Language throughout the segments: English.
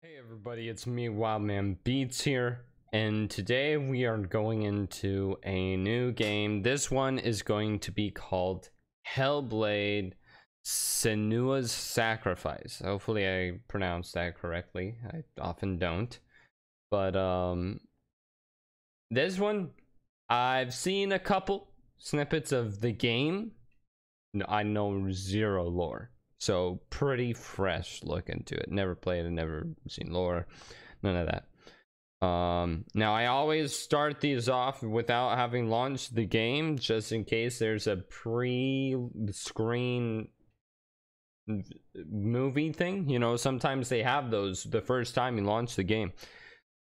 Hey everybody, it's me WildeManBeats here, and today we are going into a new game. This one is going to be called Hellblade Senua's Sacrifice. Hopefully I pronounced that correctly. I often don't. But um this one I've seen a couple snippets of the game. I know zero lore. So pretty fresh look into it. Never played it, never seen lore, none of that. Um, now I always start these off without having launched the game, just in case there's a pre-screen movie thing. You know, sometimes they have those the first time you launch the game.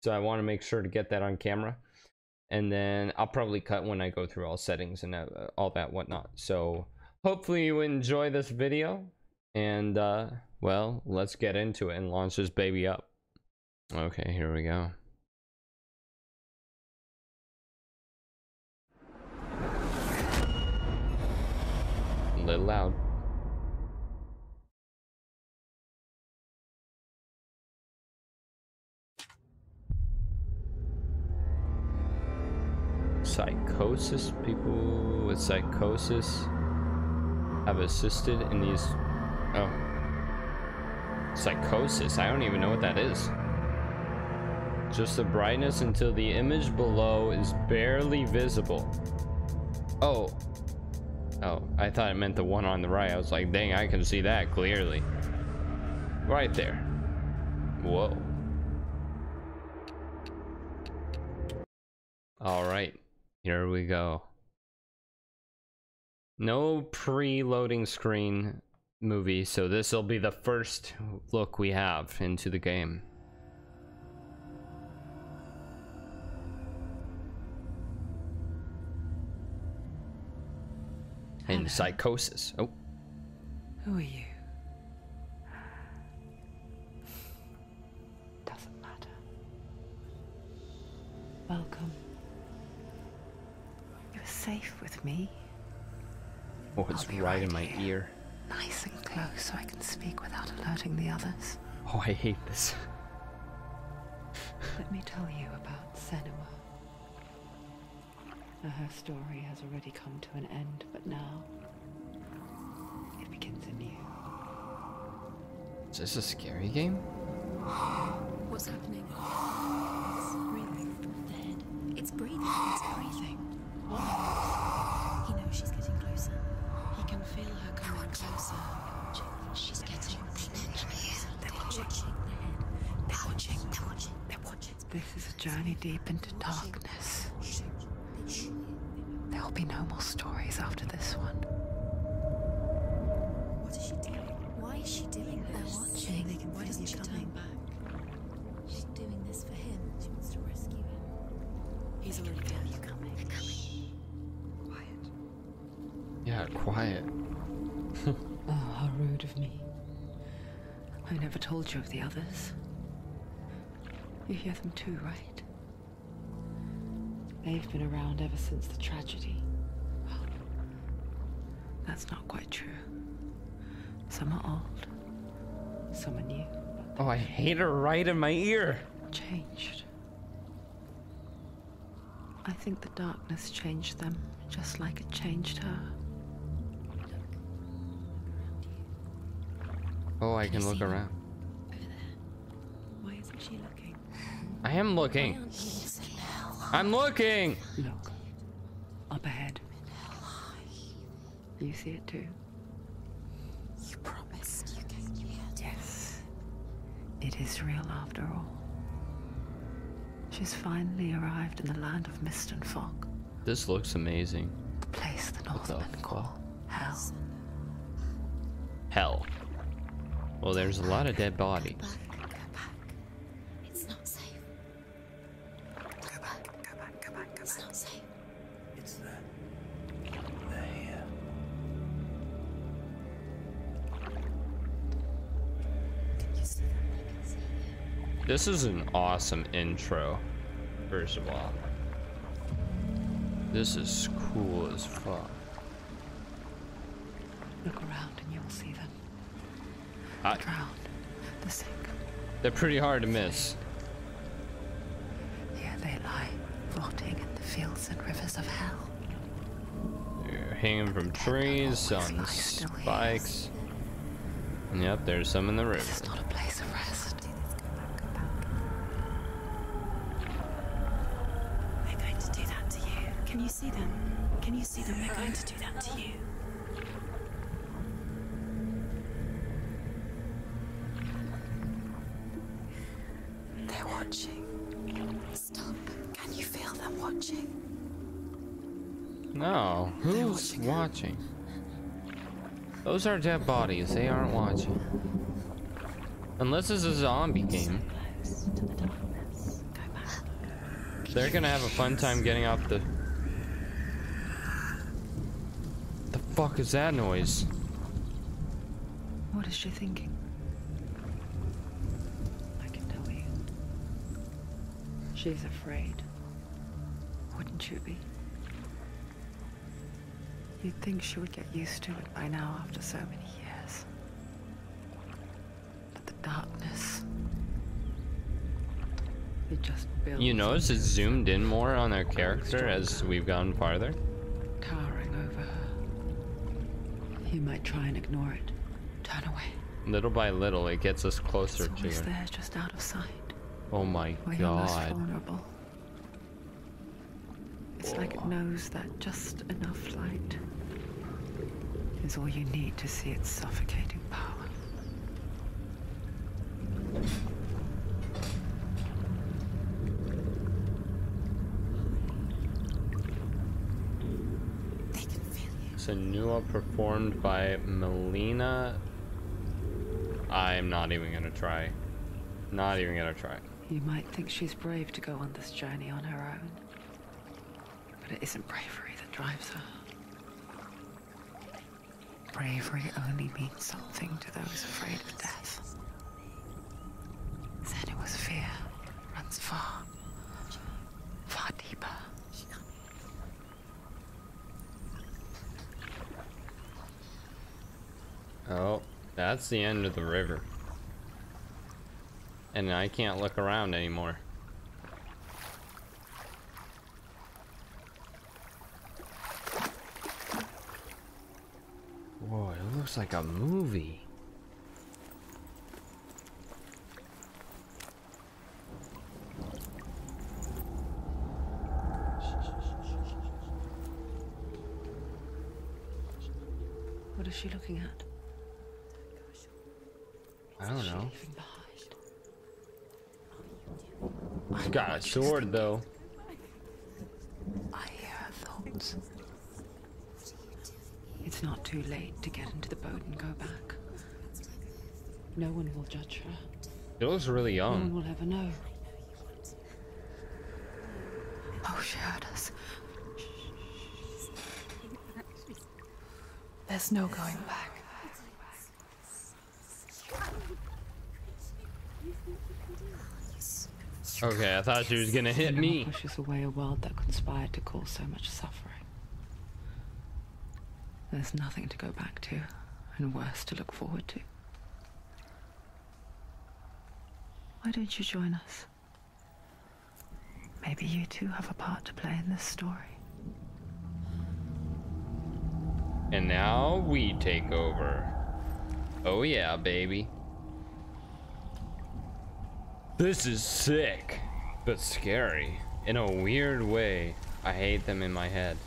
So I want to make sure to get that on camera. And then I'll probably cut when I go through all settings and uh, all that whatnot. So hopefully you enjoy this video and uh well let's get into it and launch this baby up. Okay here we go. A little loud. Psychosis people with psychosis have assisted in these Oh. Psychosis. I don't even know what that is. Just the brightness until the image below is barely visible. Oh. Oh, I thought it meant the one on the right. I was like, dang, I can see that clearly. Right there. Whoa. All right, here we go. No pre-loading screen movie, so this will be the first look we have into the game. In psychosis. Oh. Who are you? Doesn't matter. Welcome. You're safe with me. Oh, it's right, right in my here. ear. Nice and close so I can speak without alerting the others. Oh, I hate this. Let me tell you about Senua. Now, her story has already come to an end, but now it begins anew. Is this a scary game? What's happening? It's breathing. Dead. It's breathing. It's breathing. What? Can feel her coming closer. She's getting closer. They're watching. They're watching. They're watching. They're watching. This is a journey deep into darkness. There will be no more stories after this one. What is she doing? Why is she doing this? They're watching. They can Why doesn't she turn back? She's doing this for him. She wants to rescue him. He's already feel you coming. They're coming. Quiet. Quiet. oh, how rude of me. I never told you of the others. You hear them too, right? They've been around ever since the tragedy. Well, that's not quite true. Some are old, some are new. Oh, I hate her right in my ear. Changed. I think the darkness changed them, just like it changed her. Oh, I can, can look around. Over there. Why isn't she looking? I am looking. I'm looking. Look. Up ahead. You see it too? You promised you came here. Yes. It is real after all. She's finally arrived in the land of mist and fog. This looks amazing. The place the Northmen call Hell. Hell. Well, there's a lot of dead bodies. Go back, go back. It's not safe. Go back, go back, go back, It's not safe. It's there. They're here. Can you see them? I can see you. This is an awesome intro, first of all. This is cool as fuck. Look around and you will see them. I, The drowned, the sick, They're pretty hard to miss. Here they lie, rotting in the fields and rivers of hell. They're hanging from trees on spikes. And yep, there's some in the river. This is not a place of rest. They're going to do that to you. Can you see them? Can you see them? They're going to do that to you. They're watching. Stop. Can you feel them watching? No, who's watching? Those are dead bodies. They aren't watching. Unless it's a zombie game. Close to the darkness. Go back. They're gonna have a fun time getting off the. The fuck is that noise? What is she thinking? She's afraid. Wouldn't you be? You'd think she would get used to it by now after so many years. But the darkness. It just builds. You notice it's zoomed in more on their character as we've gone farther? Towering over her. You might try and ignore it. Turn away. Little by little, it gets us closer to her. there, just out of sight. Oh my Where you're most god. vulnerable. It's like it knows that just enough light is all you need to see its suffocating power. They can. Senua performed by Melina. I'm not even gonna try. Not even gonna try. You might think she's brave to go on this journey on her own. But it isn't bravery that drives her. Bravery only means something to those afraid of death. Senua's fear runs far, far deeper. Oh, that's the end of the river. And I can't look around anymore. Whoa, it looks like a movie. What is she looking at? I don't know. leaving behind? She's got a sword though. I hear thoughts. It's not too late to get into the boat and go back. No one will judge her. It looks really young. No one will ever know. Oh, she heard us. There's no going back. Okay, I thought she was gonna hit me. pushes away a world that conspired to cause so much suffering. There's nothing to go back to, and worse to look forward to. Why don't you join us? Maybe you too have a part to play in this story. And now we take over. Oh yeah, baby. This is sick, but scary. In a weird way. I hate them in my head.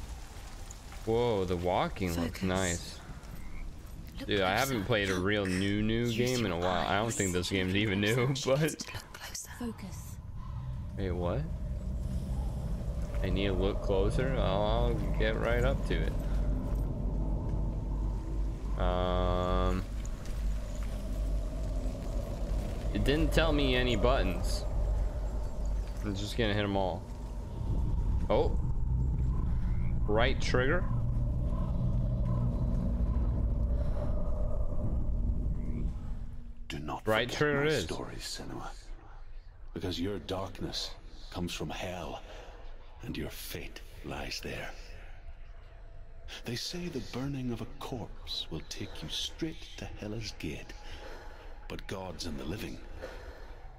Whoa, the walking looks Focus. nice. Look Dude, I haven't played a real new new Use game in a your while. I don't think this game's even new, but needs to look closer. Focus. wait, what? I need to look closer. I'll, I'll get right up to it. Um, it didn't tell me any buttons. I'm just gonna hit them all. Oh, right trigger. Do not Right trigger my stories, Senua. Because your darkness comes from hell, and your fate lies there. They say the burning of a corpse will take you straight to Hela's gate. But gods and the living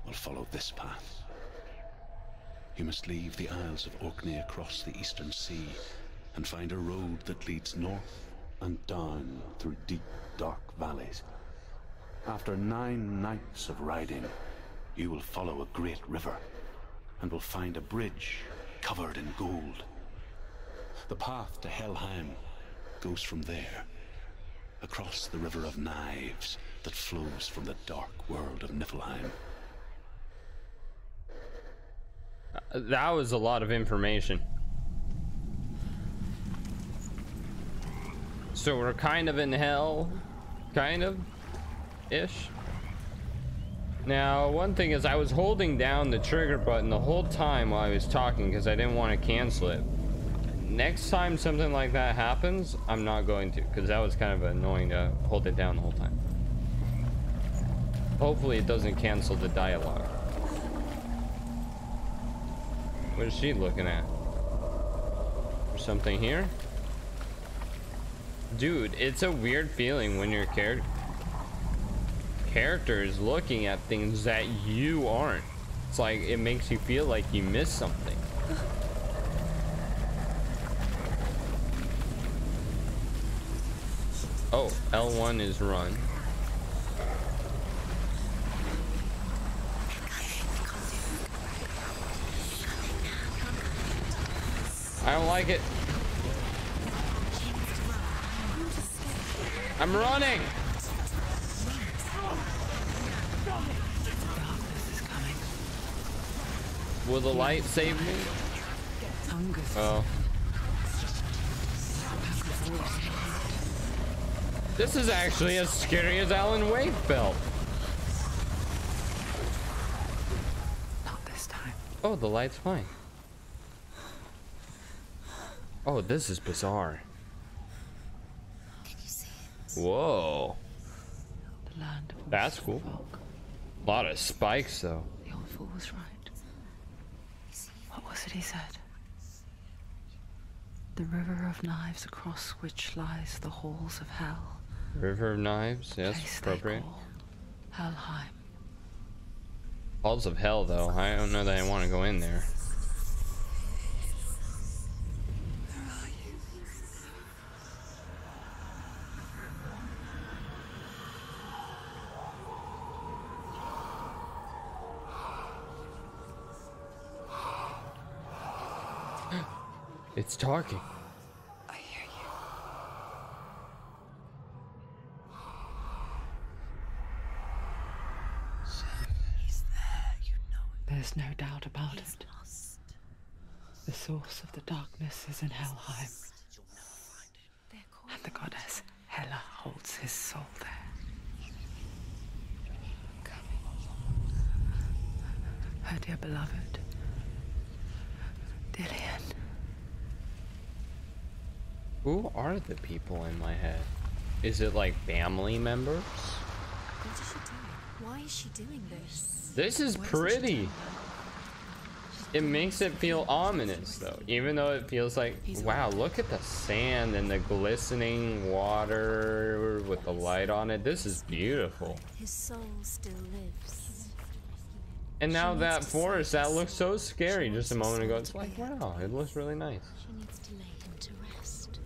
will follow this path. You must leave the Isles of Orkney across the eastern sea and find a road that leads north and down through deep, dark valleys. After nine nights of riding, you will follow a great river and will find a bridge covered in gold. The path to Helheim goes from there, across the River of Knives that flows from the dark world of Niflheim. That was a lot of information. So we're kind of in hell, kind of, ish. Now, one thing is I was holding down the trigger button the whole time while I was talking because I didn't want to cancel it. Next time something like that happens, I'm not going to because that was kind of annoying to hold it down the whole time. Hopefully it doesn't cancel the dialogue. What is she looking at? There's something here? Dude, it's a weird feeling when your character character is looking at things that you aren't. It's like it makes you feel like you missed something. Oh, L1 is run. I don't like it. I'm running. Darkness is coming. Will the light save me? Oh. This is actually as scary as Alan Wake felt. not this time. Oh, the light's fine. Oh, this is bizarre. Can you see it? Whoa. The land of That's cool. A lot of spikes, though. The old fool was right. What was it he said? The river of knives across which lies the halls of hell. River of Knives, yes, place appropriate. Helheim. Halls of Hell, though. I don't know that I want to go in there. It's talking. I hear you. He's there, you know it. There's no doubt about He's it. lost. The source of the darkness is in Helheim, You'll never find him. They're calling. and the goddess Hela holds his soul there. Her dear beloved, Dillion. Who are the people in my head? Is it like family members? What is she doing? Why is she doing this? This is pretty. It makes it feel ominous though, even though it feels like, wow, look at the sand and the glistening water with the light on it. This is beautiful. His soul still lives. And now that forest, that looks so scary just a moment ago. It's like, wow, it looks really nice. She needs to lay him to rest.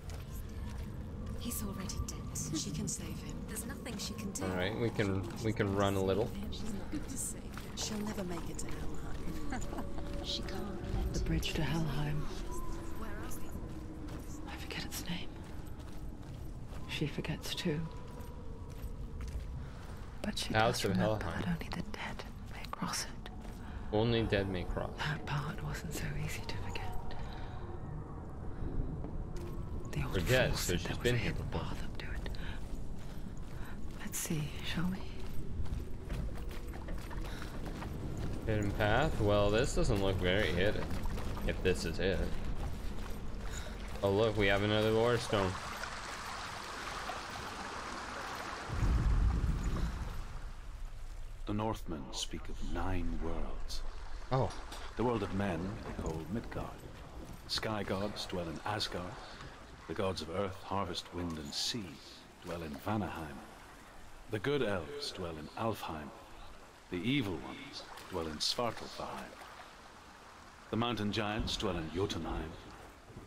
He's already dead. She can save him. There's nothing she can do. All right, we can we can run a little. She's not good to save him. She'll never make it to Helheim. She can't The bridge to Helheim. Where are they? I forget its name. She forgets too. But she House does of remember Helheim. that only the dead may cross it. Only dead may cross. That part wasn't so easy to forget. The old Forget, so said she's there was been a here before. path up to it. Let's see, shall we? Hidden path? Well, this doesn't look very hidden. If this is it. Oh look, we have another lore stone. The Northmen speak of nine worlds. Oh, The world of men they call Midgard. Sky gods dwell in Asgard. The gods of earth, harvest, wind, and sea dwell in Vanaheim. The good elves dwell in Alfheim. The evil ones dwell in Svartalfheim. The mountain giants dwell in Jotunheim.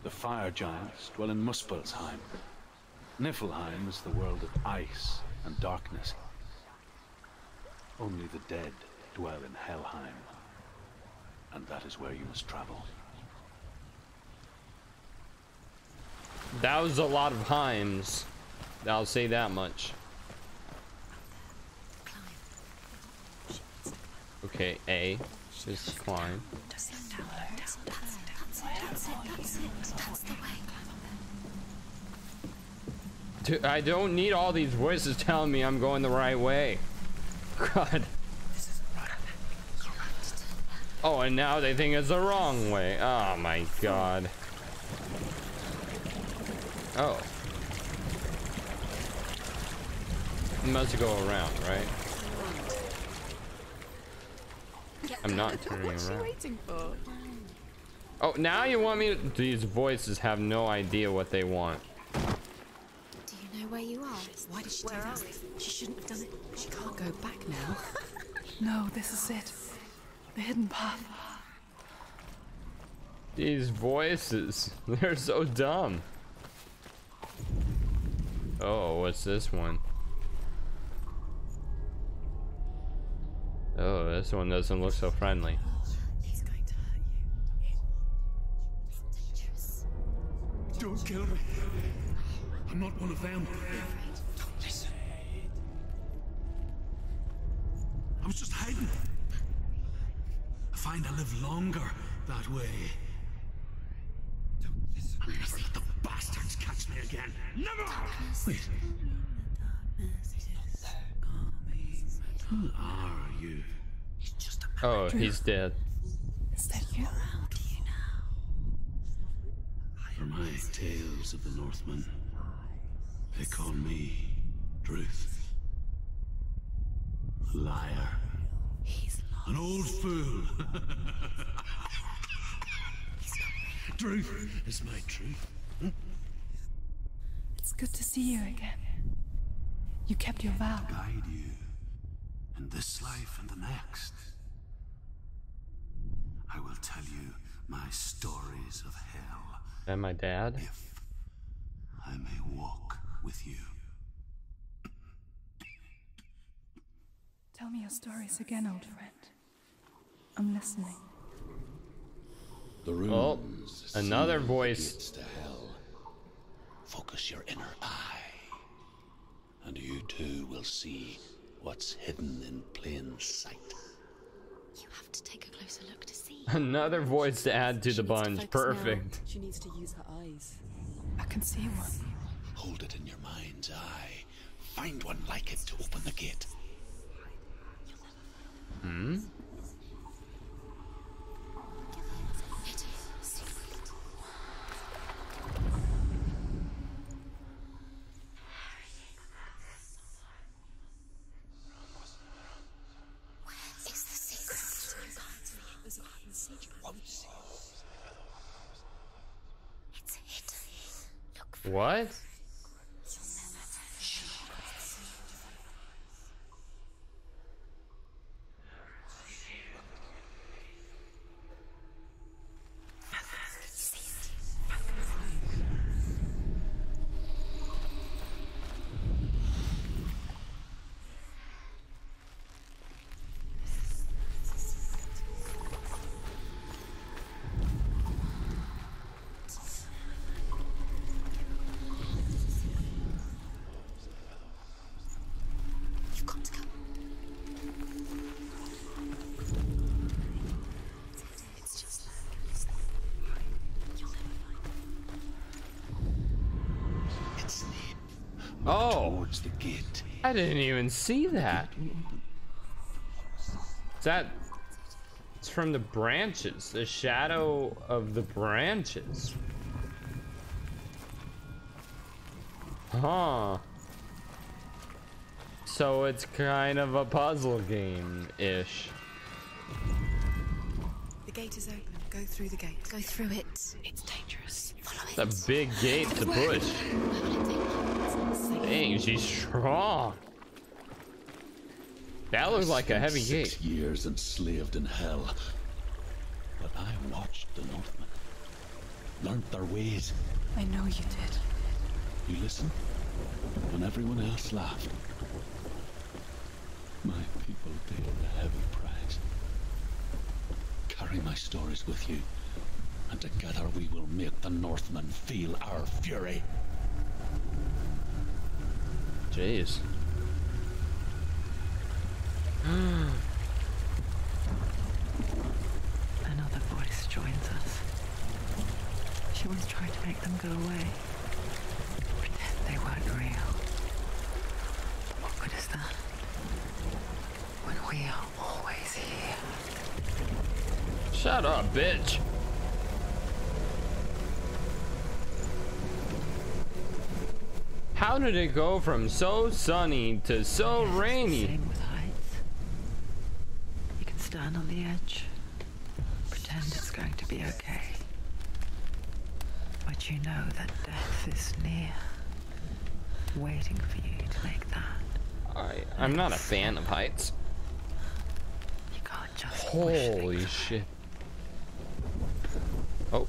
The fire giants dwell in Muspelheim. Niflheim is the world of ice and darkness. Only the dead dwell in Helheim. And that is where you must travel. That was a lot of Heims. I'll say that much. Okay, A is fine. I don't need all these voices telling me I'm going the right way. God. Oh, and now they think it's the wrong way. Oh my god. Oh. You must go around, right? I'm not turning What's she around. waiting for? Oh, now you want me to... These voices have no idea what they want. Do you know where you are? Why did she do that? She shouldn't have done it. She can't go back now. No, this is it. The hidden path. These voices, they're so dumb. Oh, what's this one? Oh, this one doesn't look so friendly. He's going to hurt you. It's dangerous. Don't kill me. I'm not one of them. Don't listen. I was just hiding. I find I live longer that way. He's just Oh, he's dead. Is that you? For my tales of the Northmen, they call me Druth. A liar. He's lost. An old fool. Truth is my truth. Hmm? It's good to see you again. You kept your vow. Guide you in this life and the next. I will tell you my stories of hell And my dad? if I may walk with you. Tell me your stories again, old friend. I'm listening. The Oh, runes. another voice. to hell. Focus your inner eye, and you too will see what's hidden in plain sight. You have to take a closer look to see. Another voice to add to She the needs to bunch. focus now. Perfect. She needs to use her eyes. I can see one. Hold it in your mind's eye. Find one like it to open the gate. It is secret. Where is the secret? You can't see it. There's a hidden secret. It's hidden. Look for What? Oh, towards the gate. I didn't even see that. Is that... It's from the branches. The shadow of the branches. Huh. So it's kind of a puzzle game-ish. The gate is open. Go through the gate. Go through it. It's dangerous. Follow it. It's a big gate to push. Where will it take you? Dang, she's strong. That looks like a Spent heavy six gate. years enslaved in hell. But I watched the Northmen. Learned their ways. I know you did. You listened when everyone else laughed. My people paid a heavy price. Carry my stories with you, and together we will make the Northmen feel our fury. Jeez. Another voice joins us. She once tried to make them go away. Pretend they weren't real. What good is that? When we are always here. Shut up, bitch. How did it go from so sunny to so rainy? Same with heights. You can stand on the edge, pretend it's going to be okay. But you know that death is near, waiting for you to make that. I, I'm not a fan of heights. You can't just Holy shit. Oh. N-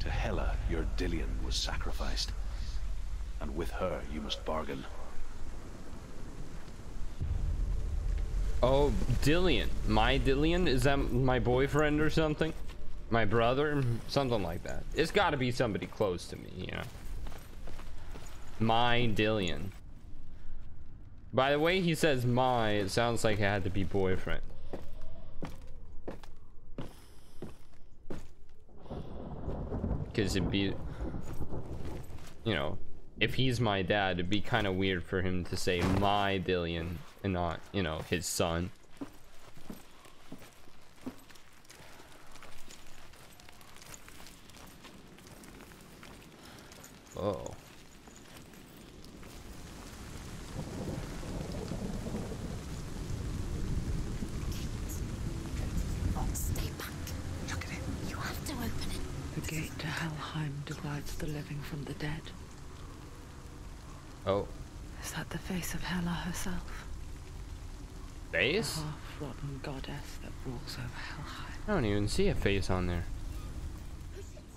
To Hela, your Dillion was sacrificed. And with her, you must bargain. Oh, Dillion. My Dillion? Is that my boyfriend or something? My brother? Something like that. It's gotta be somebody close to me, you know? My Dillion. By the way he says my, it sounds like it had to be boyfriend. Because it'd be, you know, if he's my dad, it'd be kind of weird for him to say my Dillion and not, you know, his son. Oh. Stay back. Look at it. You have to open it. The gate to Helheim divides the living from the dead. Oh. Is that the face of Hela herself? Face? The half-rotten goddess that rules over Helheim. I don't even see a face on there.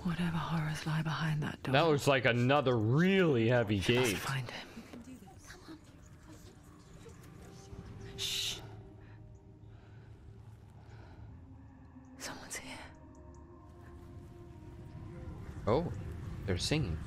Whatever horrors lie behind that door. That looks like another really heavy Let's gate. find him. Shh. Someone's here. Oh, they're singing.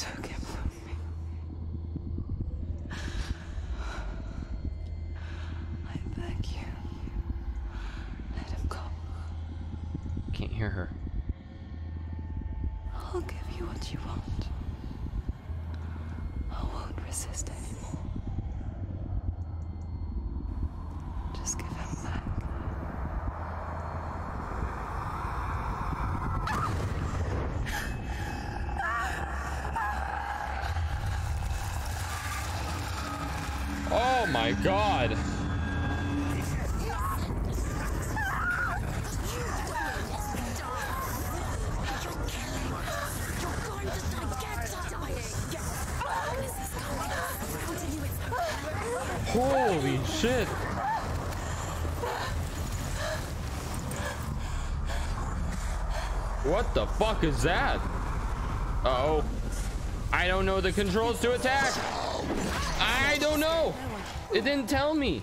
You took him from me. I beg you. Let him go. Can't hear her. I'll give you what you want. I won't resist anymore. Just give him back. Oh my god! Holy shit! What the fuck is that? Uh oh. I don't know the controls to attack! I don't know. It didn't tell me.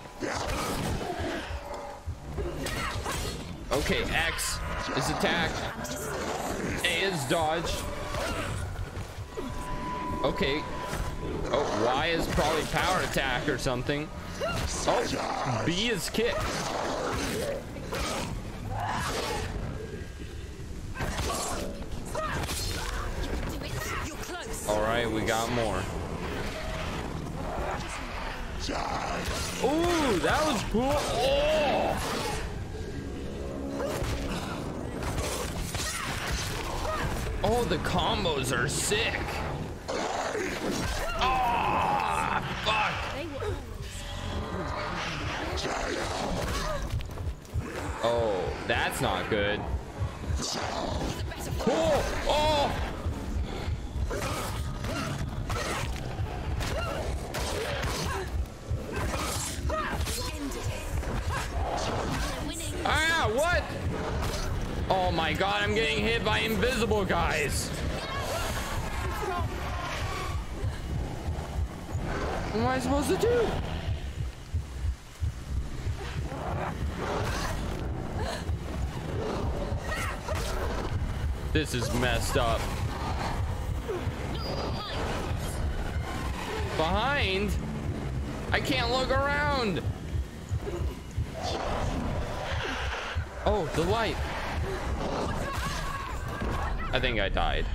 Okay, X is attack. A is dodge. Okay. Oh, Y is probably power attack or something. Oh, B is kick. All right, we got more. Oh. Oh, the combos are sick. Ah, fuck. Oh, that's not good. Oh. Oh my god, I'm getting hit by invisible guys. What am I supposed to do? This is messed up. Behind? I can't look around. Oh, the light. I think I died.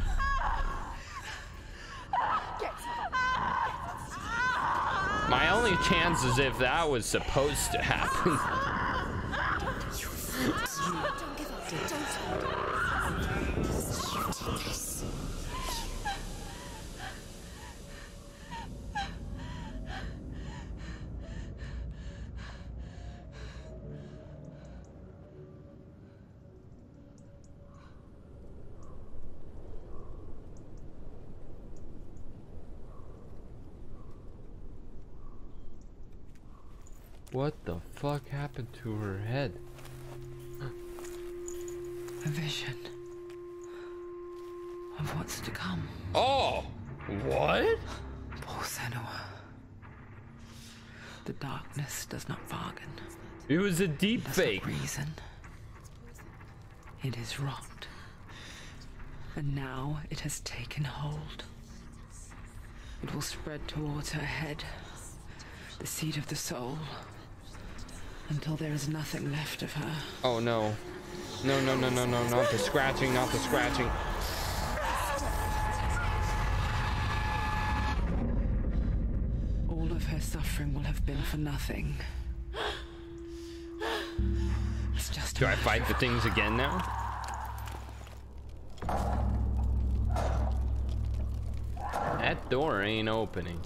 My only chance is if that was supposed to happen. what the fuck happened to her head? A vision of what's to come. Oh! What? Poor Senua. The darkness does not bargain. It was a deep Does fake. not reason. It is wrought. And now it has taken hold. It will spread towards her head, the seat of the soul, until there is nothing left of her. Oh no. No, no, no, no, no, not the scratching, not the scratching. All of her suffering will have been for nothing. It's just Do I fight the things again now? That door ain't opening.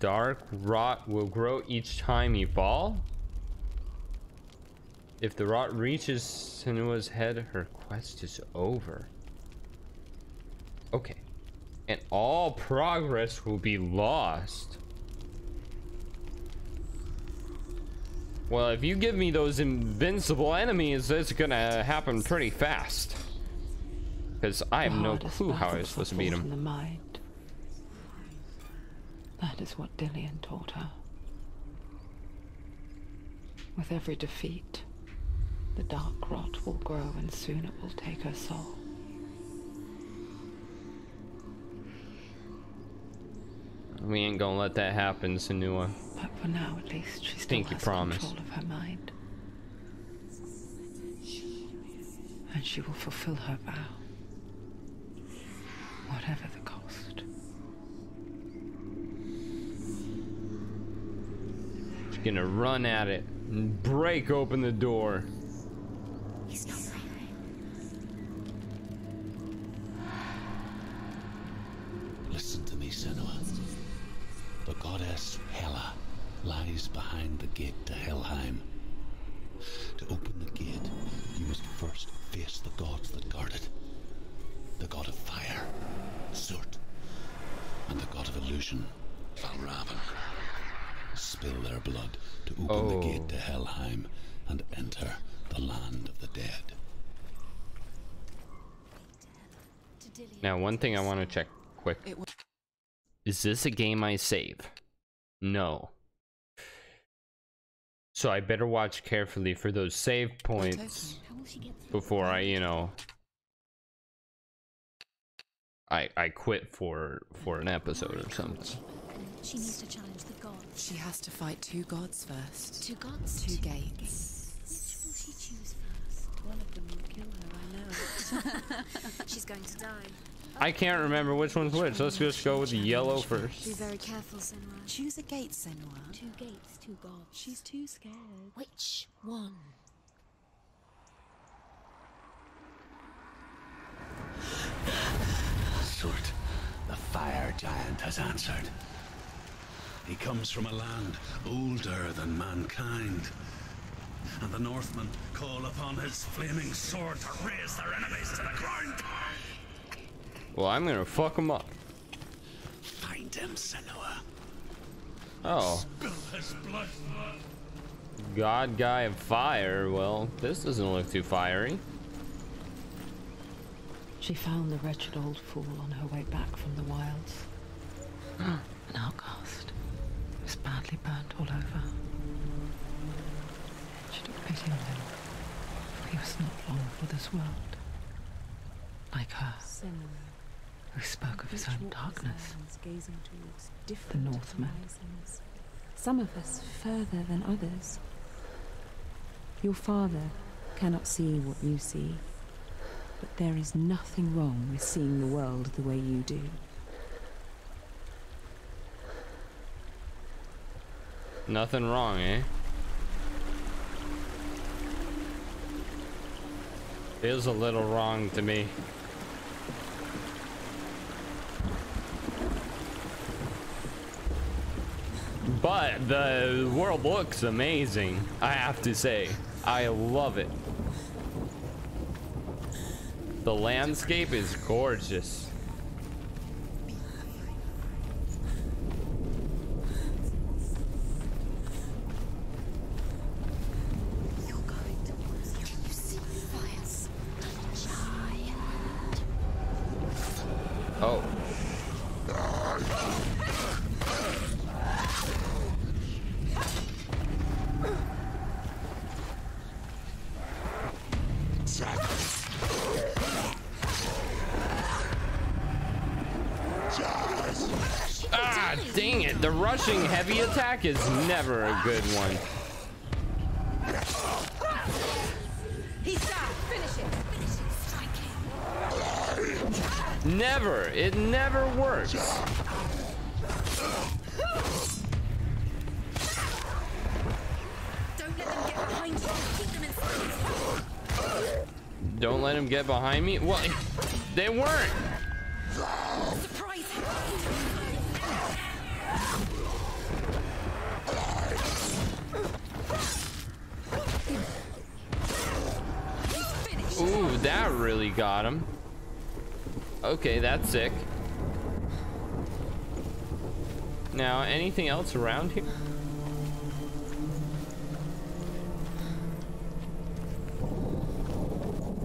Dark rot will grow each time you fall. If the rot reaches Senua's head, her quest is over. Okay. And all progress will be lost. Well, if you give me those invincible enemies, it's gonna happen pretty fast. Because I have no clue how I was supposed to beat fought in him. the mind. That is what Dillion taught her. With every defeat, the dark rot will grow and soon it will take her soul. We ain't gonna let that happen, Senua. But for now, at least, she still Pinky has promise. control of her mind. And she will fulfill her vow. Whatever the cost. She's gonna run at it and break open the door. He's not breathing. Listen to me, Senua. The goddess Hela lies behind the gate to Helheim. To open the gate, you must first face the gods that guard it. The god of fire, Surt, and the god of illusion, Valravn. Spill their blood to open the Oh. gate to oh. Helheim and enter the land of the dead. Now, one thing I want to check quick. Is this a game I save? No. So I better watch carefully for those save points How will she get through? before I, you know, I I quit for for an episode or something. She needs to challenge the gods. She has to fight two gods first. Two gods. Two gates. Which will she choose first? One of them will kill her, I know. She's going to die. I can't remember which one's which. Let's just go with the yellow Be first. very careful, Senua. Choose a gate, Senua. Two gates, two gods. She's too scared. Which one? Surt, the fire giant, has answered. He comes from a land older than mankind. And the Northmen call upon his flaming sword to raze their enemies to the ground. Well, I'm gonna fuck him up. Find him, Senua. Oh, Spill his blood. God Guy of Fire. Well, this doesn't look too fiery. She found the wretched old fool on her way back from the wilds. An outcast. He was badly burnt all over. She took pity on him, for he was not long for this world. Like her, who spoke of his own darkness. The Northmen. Some of us further than others. Your father cannot see what you see, but there is nothing wrong with seeing the world the way you do. Nothing wrong, eh? Feels a little wrong to me. But the world looks amazing, I have to say. I love it. The landscape is gorgeous. Attack is never a good one. He's. Finish it. Finish it. Strike him. Never. It never works. Don't let them get behind you. Keep them inside. Don't let him get behind me. Well, they weren't. Surprise that really got him. Okay, that's sick. Now, anything else around here?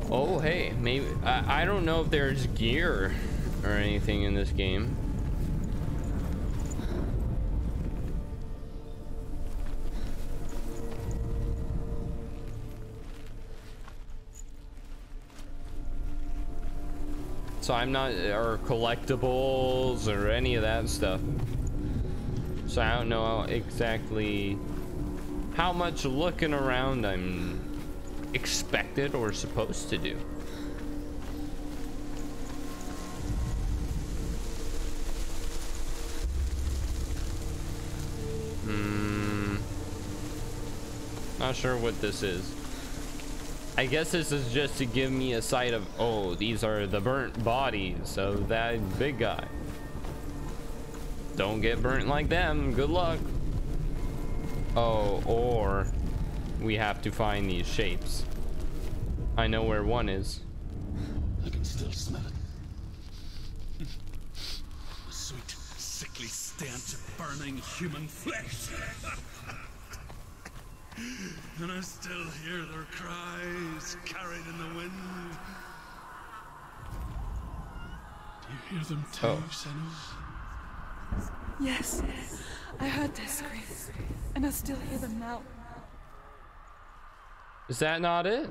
Oh, hey, maybe I, I don't know if there's gear or anything in this game. So I'm not, or collectibles or any of that stuff. So I don't know exactly how much looking around I'm expected or supposed to do. Hmm. Not sure what this is. I guess this is just to give me a sight of, oh, these are the burnt bodies of that big guy. Don't get burnt like them. Good luck. Oh, or we have to find these shapes. I know where one is. I can still smell it. Sweet, sickly stench of burning human flesh. and I still hear their cries carried in the wind. Do you hear them too, Oh. Senua? Yes, I heard their screams, and I still hear them now. Is that not it?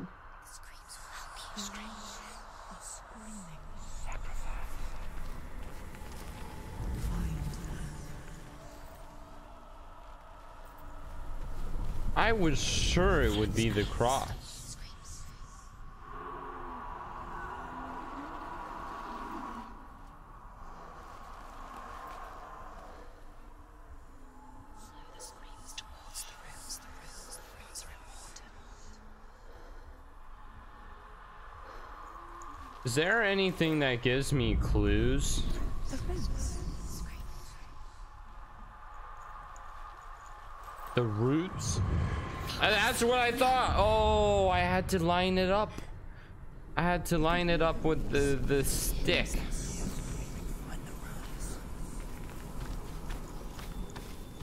I was sure it would be the cross. Is there anything that gives me clues? The roots? Uh, That's what I thought. Oh, I had to line it up. I had to line it up with the, the stick.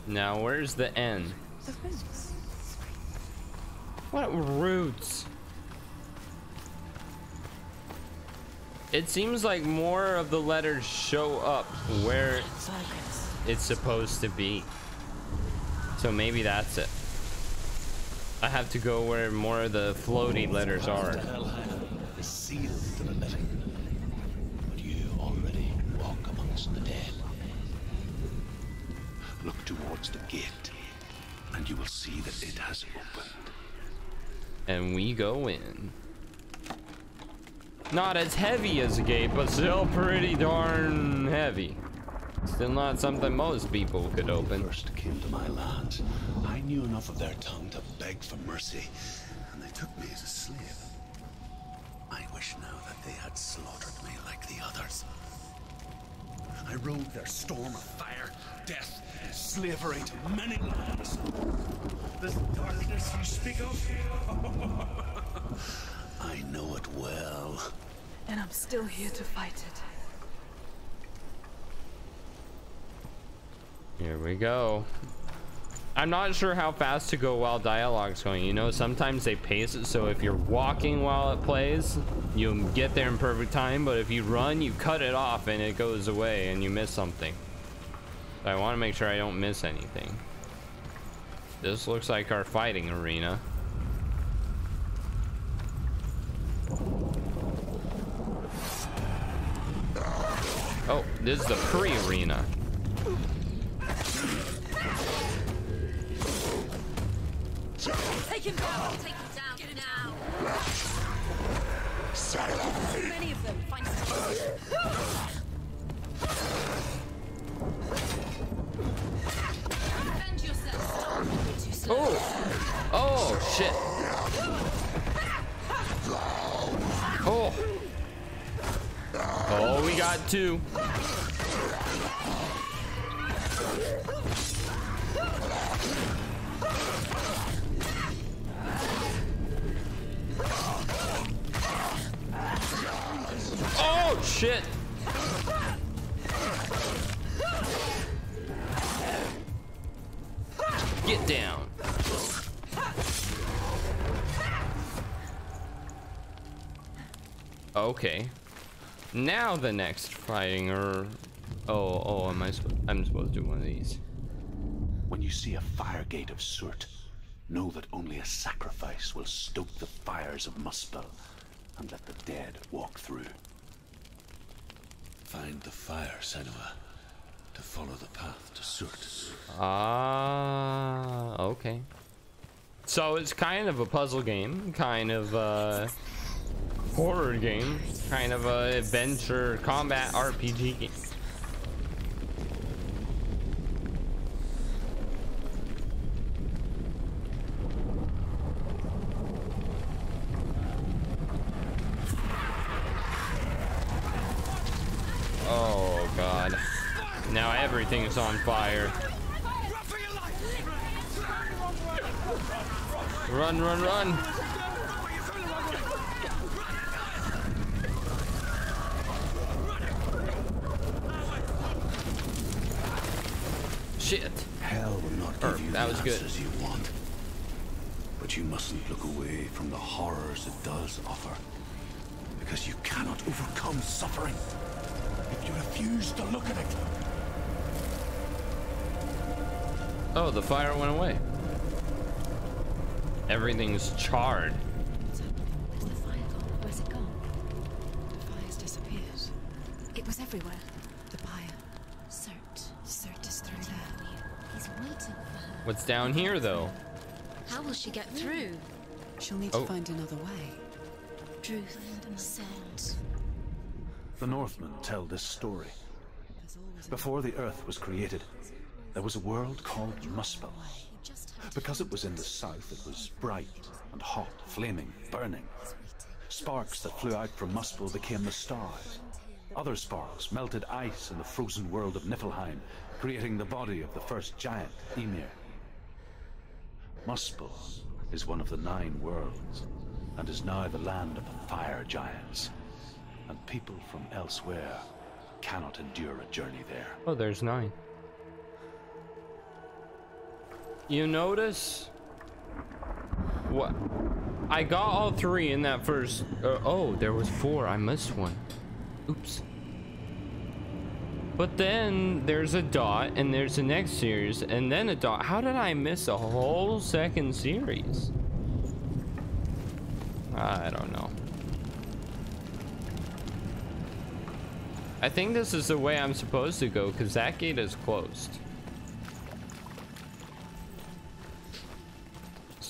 Now, where's the fence. What roots? It seems like more of the letters show up where it's supposed to be. So maybe that's it. I have to go where more of the floaty letters are. Helheim is to the living, but you already walk amongst the dead. Look towards the gate, and you will see that it has opened. And we go in. Not as heavy as a gate, but still pretty darn heavy. Still not something most people could open. First came to my lands. I knew enough of their tongue to beg for mercy, and they took me as a slave. I wish now that they had slaughtered me like the others. I rode their storm of fire, death, slavery to many lands. This darkness you speak of? I know it well. And I'm still here to fight it. Here we go. I'm not sure how fast to go while dialogue's going. You know, sometimes they pace it so if you're walking while it plays, you get there in perfect time, but if you run, you cut it off and it goes away and you miss something. I want to make sure I don't miss anything. This looks like our fighting arena. Oh, this is the pre-arena. Take him down! Take him down Get him now! Too many of them! Find some Defend yourself! Too slow. Oh! Oh, shit. Oh. Oh, we got two. Shit. Get down. Okay. Now the next fighting or oh oh am I supposed I'm supposed to do one of these. When you see a fire gate of Surt, know that only a sacrifice will stoke the fires of Muspel and let the dead walk through. Find the fire, Senua, to follow the path to Surt. Ah, okay. So it's kind of a puzzle game, kind of a horror game, kind of a adventure combat RPG game. Everything's charred. What's? Where's the fire gone? Where's it gone? The fire's disappeared. It was everywhere. The pyre. Surt. Surt is through there. He's waiting for her. What's down here, though? How will she get through? She'll need Oh. to find another way. Druth and said. The Northmen tell this story. There's always a Before the earth was created, there was a world called Muspel. Because it was in the south, it was bright and hot, flaming, burning. Sparks that flew out from Muspel became the stars. Other sparks melted ice in the frozen world of Niflheim, creating the body of the first giant, Ymir. Muspel is one of the nine worlds, and is now the land of the fire giants. And people from elsewhere cannot endure a journey there. Oh, there's nine. You notice? What? I got all three in that first. Uh, oh, there was four. I missed one. Oops. But then there's a dot, and there's the next series, and then a dot. How did I miss a whole second series? I don't know. I think this is the way I'm supposed to go, because that gate is closed.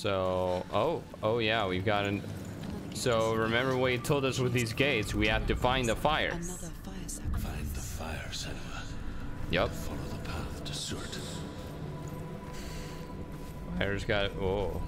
So, oh, oh yeah, we've got an. So remember what he told us with these gates? We have to find the fire. another fire sacrifice. Find the fire, Senua. Yup. Follow the path to Surt. Fire's got. Oh,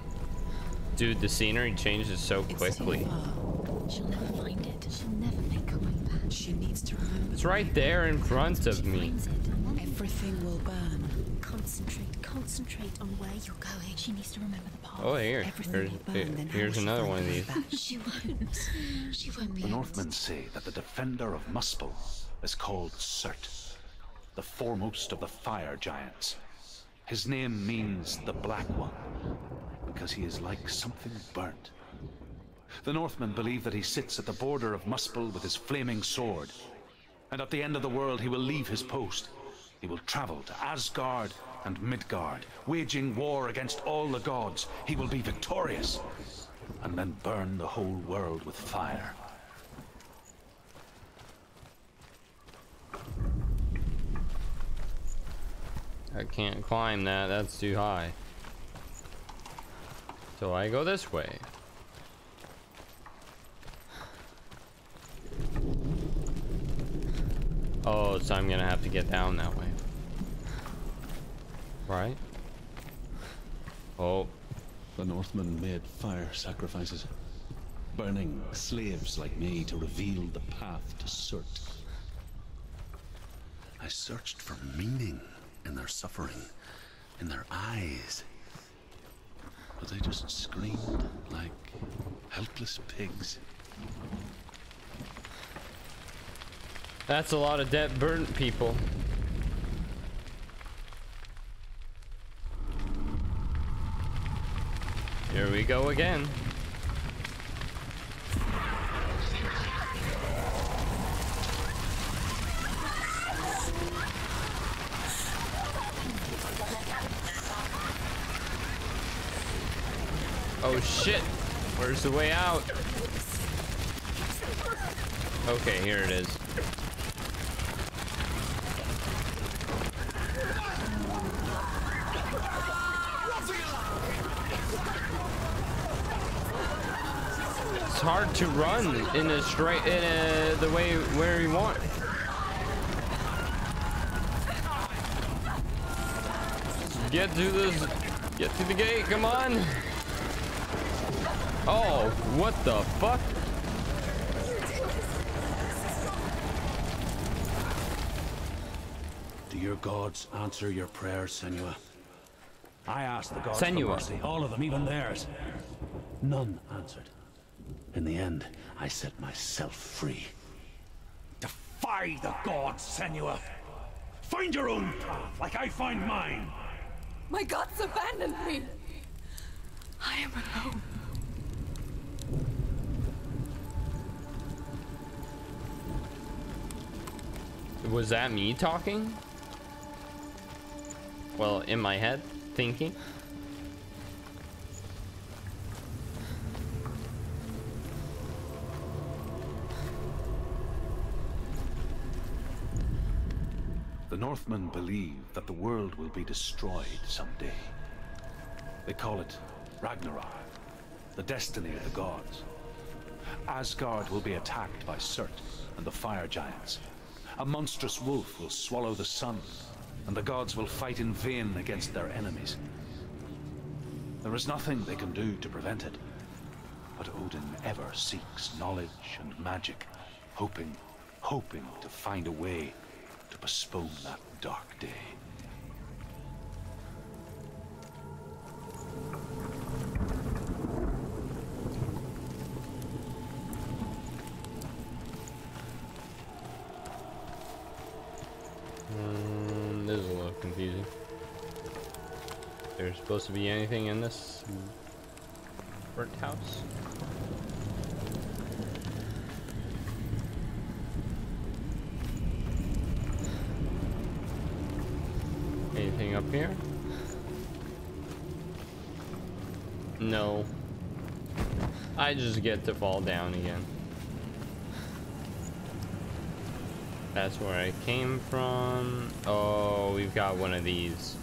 dude, the scenery changes so It's quickly. too far. She'll never find it. She'll never make her way back. She needs to remember. It's right there in front of me. finds it, and then Everything will burn. concentrate, concentrate on where you're going. She needs to remember the path. Oh, here. Everything Here's, here- here's another one of these. She won't. She won't be The Northmen to. say that the defender of Muspel is called Surt, the foremost of the fire giants. His name means the Black One, because he is like something burnt. The Northmen believe that he sits at the border of Muspel with his flaming sword, and at the end of the world he will leave his post. He will travel to Asgard and Midgard, waging war against all the gods. He will be victorious, and then burn the whole world with fire. I can't climb that. That's too high. So I go this way. Oh, so I'm gonna have to get down that way. Right? Oh, The Northmen made fire sacrifices, burning slaves like me to reveal the path to Surt. I searched for meaning in their suffering, in their eyes. But they just screamed like helpless pigs. that's a lot of dead burnt people. Here we go again. Oh shit! Where's the way out? Okay, here it is. It's hard to run in a straight in a, the way where you want. Get to this. Get to the gate. Come on. Oh, what the fuck? Do your gods answer your prayers, Senua? I asked the gods Senua. for mercy, all of them, even theirs. None answered. In the end, I set myself free. Defy the gods, Senua! Find your own path, like I find mine! My gods abandoned me. I am alone. Was that me talking? Well, in my head, thinking. The Northmen believe that the world will be destroyed someday. They call it Ragnarok, the destiny of the gods. Asgard will be attacked by Surt and the fire giants. A monstrous wolf will swallow the sun, and the gods will fight in vain against their enemies. There is nothing they can do to prevent it. But Odin ever seeks knowledge and magic, hoping, hoping to find a way postpone that dark day. Mm, this is a little confusing. There's supposed to be anything in this burnt house? Anything up here? No. I just get to fall down again. That's where I came from. Oh, we've got one of these.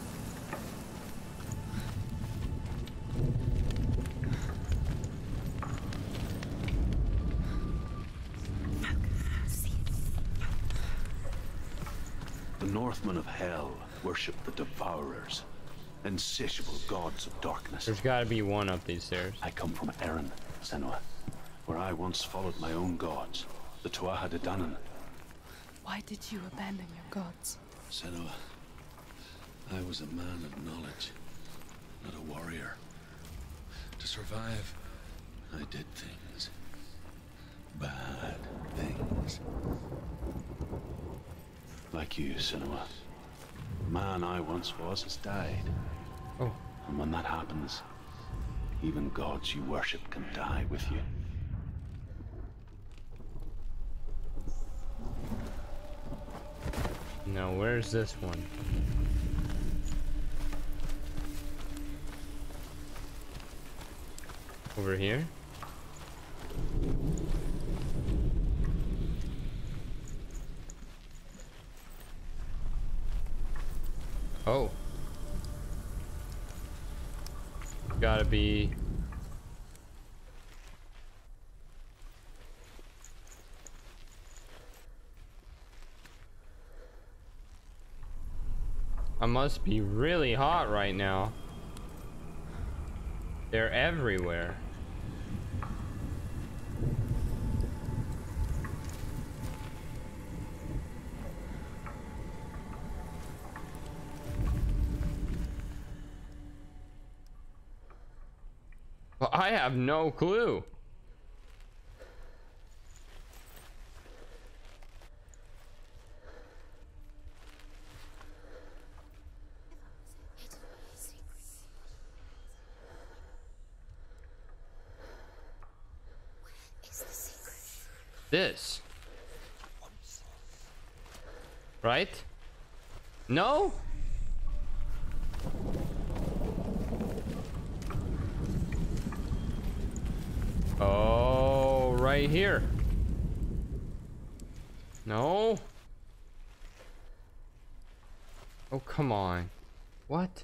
The Northmen of Hell worship the Devourers, insatiable gods of darkness. There's got to be one up these stairs. I come from Erin, Senua, where I once followed my own gods, the Tuatha De Danann. Why did you abandon your gods? Senua, I was a man of knowledge, not a warrior. To survive, I did things. Bad things. Like you, Senua. Man I once was has died. Oh. And when that happens, even gods you worship can die with you. Now, where's this one? Over here? Oh. Gotta be... I must be really hot right now. They're everywhere. Have no clue. This. Right? No? Oh, right here. No. Oh, come on. What?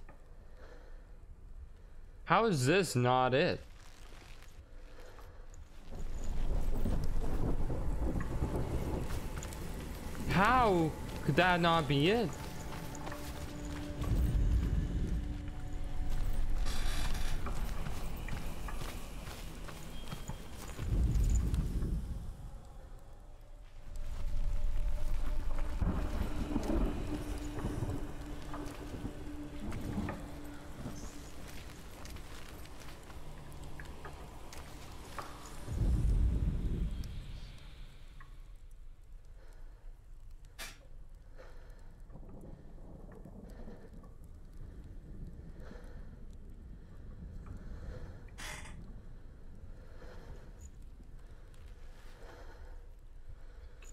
How is this not it? How could that not be it?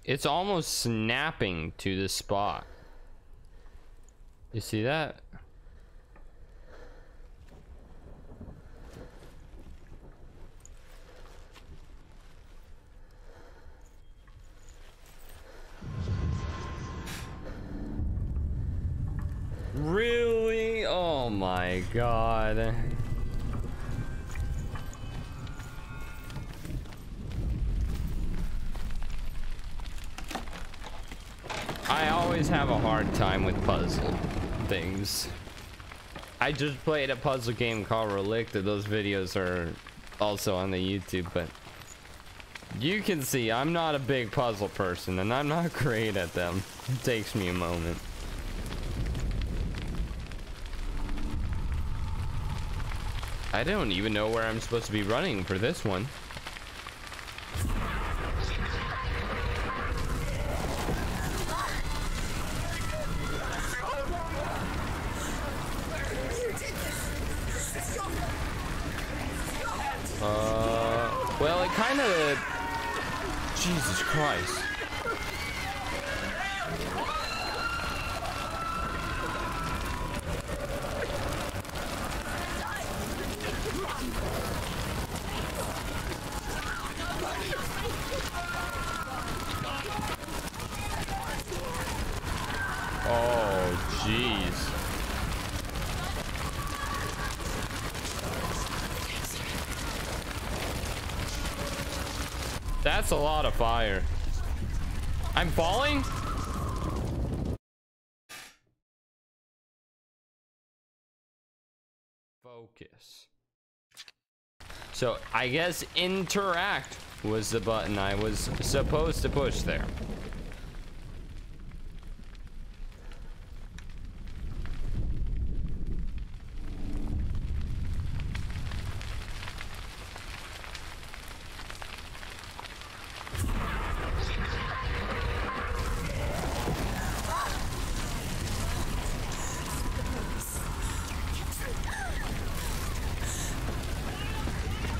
It's almost snapping to the spot. You see that? Really? Oh my god. I always have a hard time with puzzle things. I just played a puzzle game called Relicta. Those videos are also on the YouTube, but you can see I'm not a big puzzle person and I'm not great at them. It takes me a moment. I don't even know where I'm supposed to be running for this one. Uh, well, it kind of. Jesus Christ. Oh, jeez. That's a lot of fire. I'm falling? Focus. So I guess interact was the button I was supposed to push there.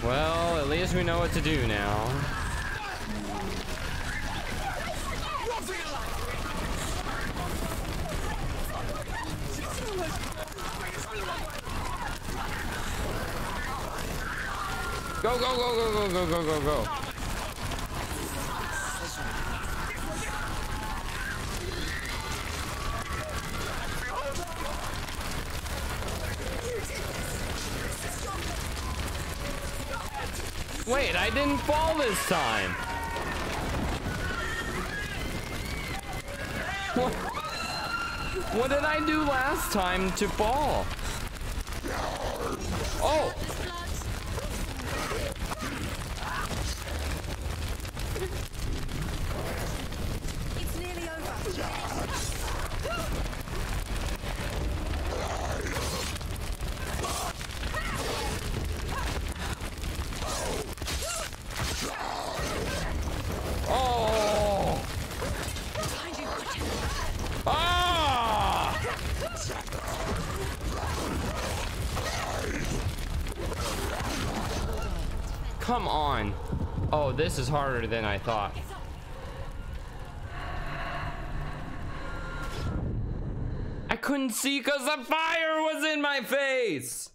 Well, at least we know what to do now. Time to fall? Come on. Oh, this is harder than I thought. I couldn't see because the fire was in my face.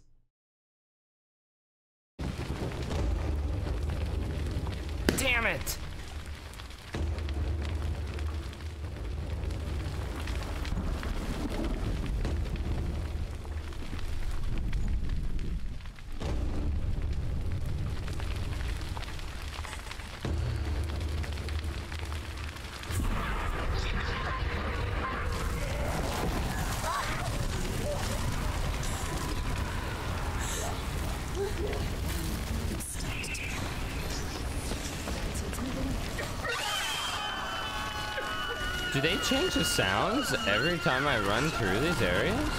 Change the sounds every time I run through these areas?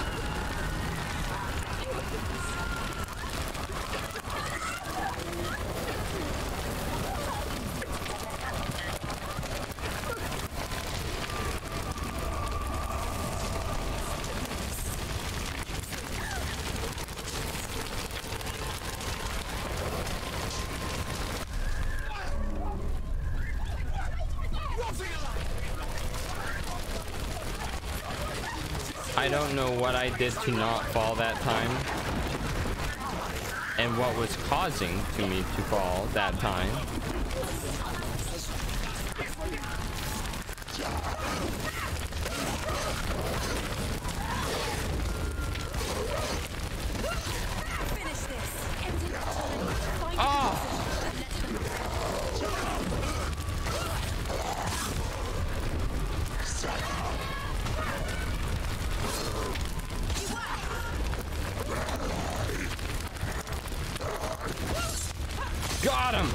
Rotting alive! I don't know what I did to not fall that time. And what was causing to me to fall that time. Oh! Got him!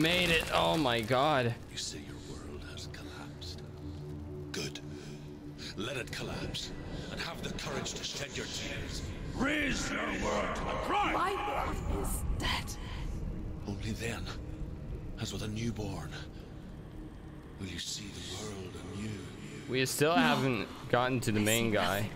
Made it. Oh my god. You say your world has collapsed. Good. Let it collapse, and have the courage to shed your tears. Raise your world to a cry! My world is dead. Only then, as with a newborn, will you see the world anew. We still haven't gotten to the main guy.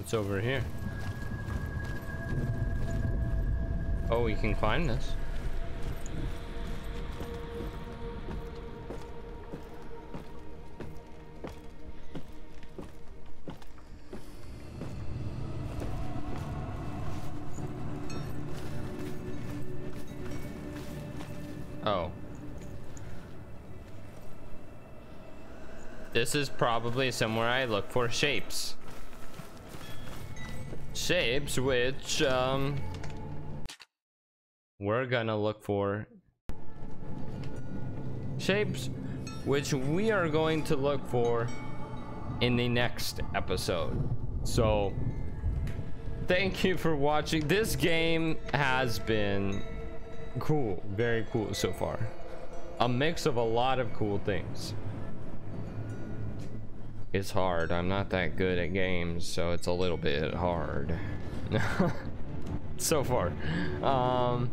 It's over here. We can climb this. Oh. This is probably somewhere I look for shapes. Shapes which, um, we're gonna look for shapes which we are going to look for in the next episode. So thank you for watching. This game has been cool very cool so far. A mix of a lot of cool things. It's hard. I'm not that good at games so it's a little bit hard. So far. Um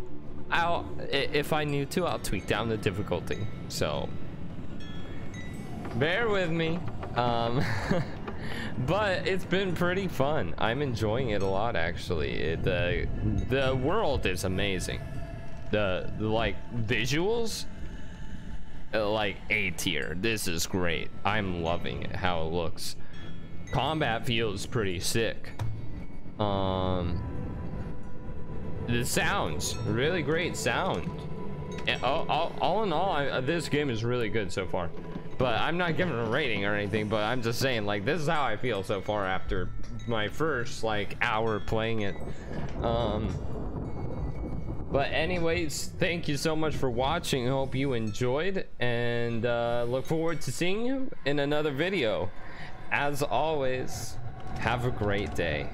I'll, if I need to, I'll tweak down the difficulty. So, bear with me. Um, but it's been pretty fun. I'm enjoying it a lot, actually. It, the the world is amazing. The, the like visuals, uh, like A tier. This is great. I'm loving it. How it looks. Combat feels pretty sick. Um, the sounds. Really great sound. And all, all, all in all I, this game is really good so far. But i'm not giving a rating or anything but i'm just saying like this is how i feel so far after my first like hour playing it. Um but anyways thank you so much for watching. Hope you enjoyed and uh, look forward to seeing you in another video. As always have a great day